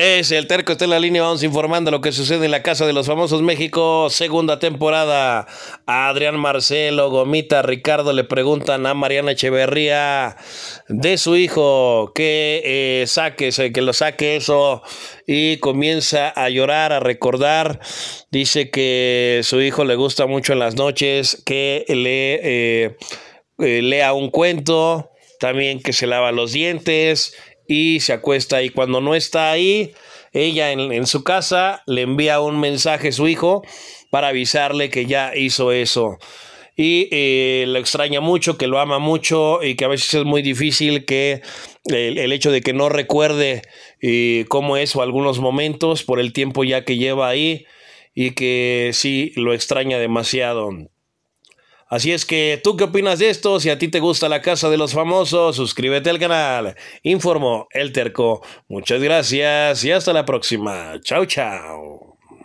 Es el terco está en la línea, vamos informando lo que sucede en la Casa de los Famosos México, segunda temporada. A Adrián Marcelo, Gomita, Ricardo le preguntan a Mariana Echeverría de su hijo que eh, que lo saque eso y comienza a llorar, a recordar. Dice que su hijo le gusta mucho en las noches, que le eh, eh, lea un cuento, también que se lava los dientes y se acuesta y cuando no está ahí, ella en, su casa le envía un mensaje a su hijo para avisarle que ya hizo eso. Y eh, lo extraña mucho, que lo ama mucho y que a veces es muy difícil que el, hecho de que no recuerde eh, cómo es o algunos momentos por el tiempo ya que lleva ahí y que sí lo extraña demasiado. Así es que, ¿tú qué opinas de esto? Si a ti te gusta la casa de los famosos, suscríbete al canal. Informó El Terco. Muchas gracias y hasta la próxima. Chao, chao.